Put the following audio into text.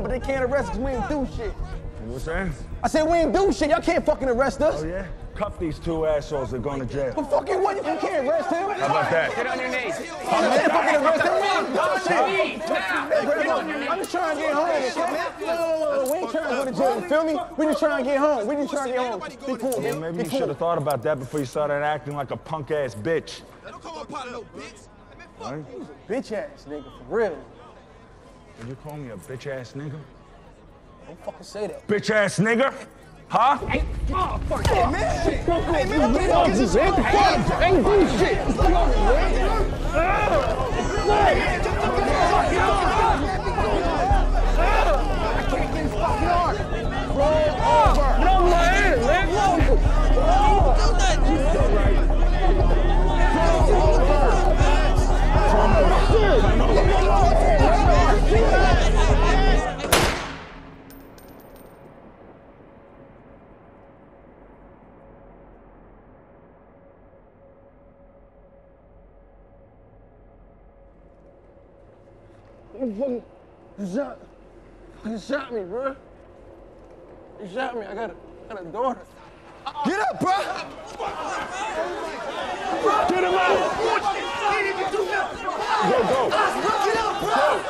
on, but they can't arrest us 'cause we ain't do shit. What's that? I'm saying? I said we ain't do shit. Y'all can't fucking arrest us. Oh, yeah? Cuff these two assholes. They're going to jail. But fucking what? You can't arrest him. How about that? Get on your knees. You can't fucking arrest him. We ain't do On your shit. knees now. Hey, bro, I'm just trying to get home. okay? No, no, no, no, we ain't trying to go to jail. You feel me? We just trying to get home. We just trying to get home. Be cool, Well, man. maybe you should have thought about that before you started acting like a punk ass bitch. Don't call my partner no bitch. Right? Bitch ass nigga, for real. Did you call me a bitch ass nigga? Don't fucking say that. Bitch ass nigga? Huh? Hey, man. Hey, man, what the fuck is this? Fuck? Ain't do shit. You fucking, you shot, you shot me, bro. You shot me. I got a, I got a daughter. Get up, bro. Get him out. Go, go. Get up, bro. Go.